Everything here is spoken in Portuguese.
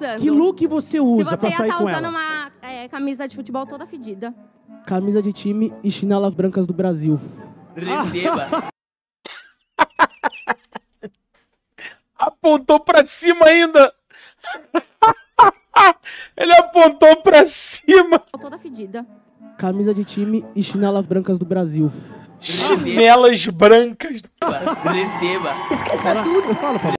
usando. Que look você usa Se usa você pra ia sair estar com usando uma é, camisa de futebol toda fedida. Camisa de time e chinelas brancas do Brasil. Receba. Apontou pra cima ainda. Ele apontou pra cima. Toda fedida. Camisa de time e chinelas brancas do Brasil. Chinelas brancas. do Brasil. Receba. Esqueça tudo. Eu falo.